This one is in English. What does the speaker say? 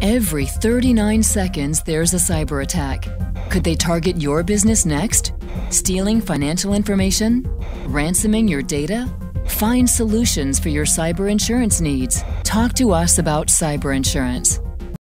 Every 39 seconds, there's a cyber attack. Could they target your business next? Stealing financial information? Ransoming your data? Find solutions for your cyber insurance needs. Talk to us about cyber insurance.